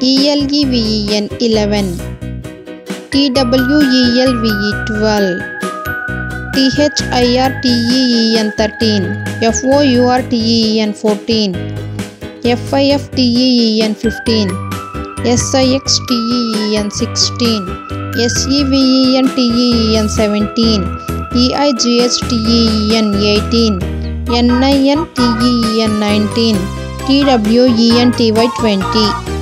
ELEVEN 11 TWELVE 12 THIRTEN 13 FOURTEN 14 FIFTEN 15 SIXTEN 16 SEVENTEN 17 EIGHTEN 18 NINTEN 19 TWENTY 20